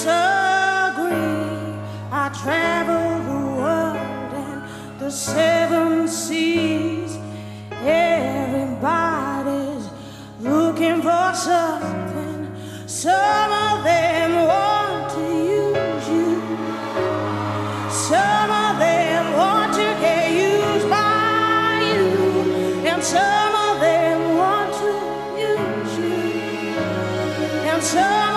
disagree. I travel the world and the seven seas. Everybody's looking for something. Some of them want to use you. Some of them want to get used by you. And some of them want to use you. And some